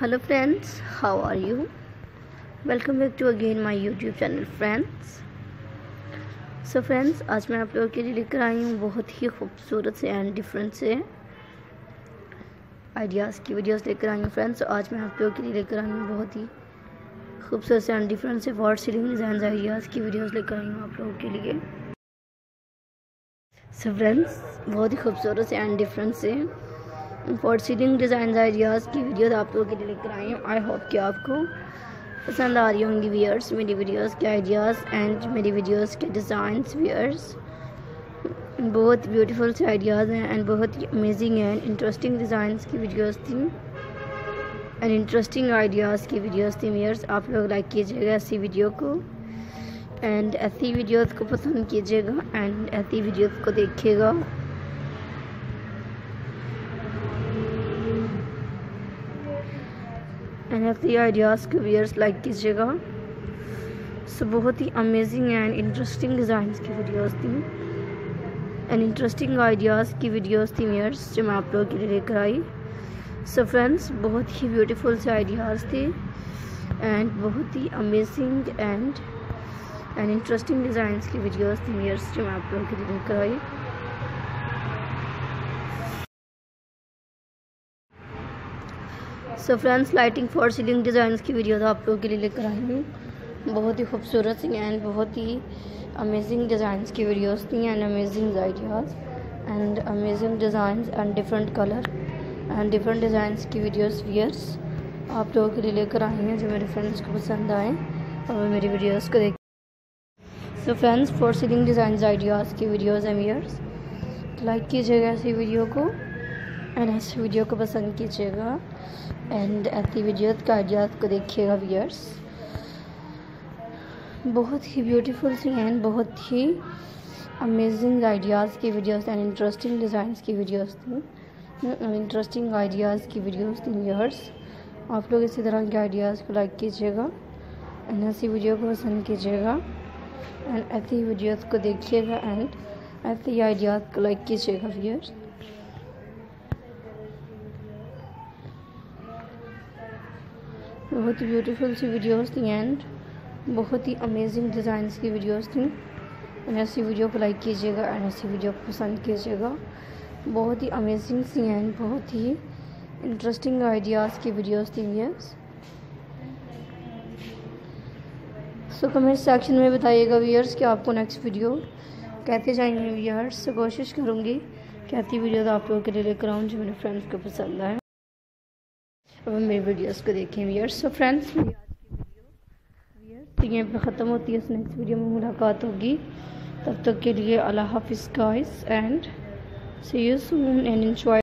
hello, friends. How are you? Welcome back to again my youtube channel, friends. So, friends, आज मैं आप लोगों के लिए लेकर आई हूँ बहुत ही खूबसूरत से एंड डिफरेंट से आइडियाज़ की वीडियोस लेकर आई हूँ फ्रेंड्स आज मैं आप लोगों के लिए लेकर आई हूँ बहुत ही खूबसूरत से एंड डिफरेंट से वॉट सीलिंग डिज़ाइन आइडियाज़ की वीडियोस लेकर आई हूँ आप लोगों के लिए. सो फ्रेंड्स बहुत ही खूबसूरत से एंड डिफरेंट से फॉर सीलिंग डिज़ाइन आइडियाज़ की वीडियो आप लोगों के लिए लेकर आई हूँ। आई होप कि आपको पसंद आ रही होंगी वीयर्स मेरी वीडियोस के आइडियाज़ एंड मेरी वीडियोस के डिज़ाइंस वीयर्स बहुत ब्यूटीफुल से आइडियाज़ हैं एंड बहुत ही। अमेजिंग एंड इंटरेस्टिंग डिज़ाइंस की वीडियोस थी। एंड इंटरेस्टिंग आइडियाज़ की वीडियोस थी वीयर्स आप लोग लाइक कीजिएगा ऐसी वीडियो को। एंड ऐसी वीडियोस को पसंद कीजिएगा एंड ऐसी वीडियोस को देखिएगा। एंड ऐसी आइडियाज़ के वियर्स लाइक कीजिएगा सो बहुत ही अमेजिंग एंड इंटरेस्टिंग डिज़ाइन की वीडियोस थी। एंड इंटरेस्टिंग आइडियाज़ की वीडियोस थी वियर्स जो मैं आप लोगों के लिए लेकर आई। सो फ्रेंड्स बहुत ही ब्यूटीफुल से आइडियाज़ थे। एंड बहुत ही amazing and and interesting designs की वीडियोस थी वियर्स जो मैं आप लोगों के लिए लेकर आई। So friends lighting for ceiling design की वीडियो आप लोगों के लिए लेकर आई हूँ। बहुत ही खूबसूरत सी एंड बहुत ही अमेजिंग डिज़ाइन की वीडियोस थी and amazing ideas and amazing design and different colour and different design की वीडियोस वीयर्स आप लोगों के लिए लेकर आई हैं जो मेरे फ्रेंड्स को पसंद आए और मेरी वीडियोस को देख so friends for ceiling design ideas की वीडियोज़ एंड वीयर्स लाइक कीजिएगा ऐसी वीडियो को। एंड इस वीडियो को पसंद कीजिएगा। एंड ऐसी वीडियोस का आइडियाज़ को देखिएगा व्यूअर्स बहुत ही ब्यूटीफुल सी एंड बहुत ही अमेजिंग आइडियाज़ की वीडियोस एंड इंटरेस्टिंग डिज़ाइंस की वीडियोस थी। इंटरेस्टिंग आइडियाज़ की वीडियोस थी व्यूअर्स आप लोग इसी तरह के आइडियाज़ को लाइक कीजिएगा। एंड ऐसी वीडियो को पसंद कीजिएगा। एंड ऐसी वीडियोज़ को देखिएगा एंड ऐसे आइडियाज़ को लाइक कीजिएगा व्यूअर्स बहुत ही ब्यूटीफुल सी वीडियोस थी एंड बहुत ही अमेजिंग डिज़ाइंस की वीडियोस थी। ऐसी वीडियो को लाइक कीजिएगा एंड ऐसी वीडियो को पसंद कीजिएगा। बहुत ही अमेजिंग सी एंड बहुत ही इंटरेस्टिंग आइडियाज़ की वीडियोस थी व्यूअर्स सो कमेंट सेक्शन में बताइएगा व्यूअर्स कि आपको नेक्स्ट वीडियो कहते जाएँगे व्यूअर्स कोशिश करूँगी कहती वीडियो तो आप लोगों के लिए लेकर आऊँ जो मेरे फ्रेंड्स को पसंद आए। अब हम मेरी वीडियोस को देखें। वियर्स सो फ्रेंड्स आज की वीडियो वियर्स यहीं पर ख़त्म होती है नेक्स्ट वीडियो में मुलाकात होगी। तब तक के लिए अल्लाह हाफिज़ guys and see you soon and enjoy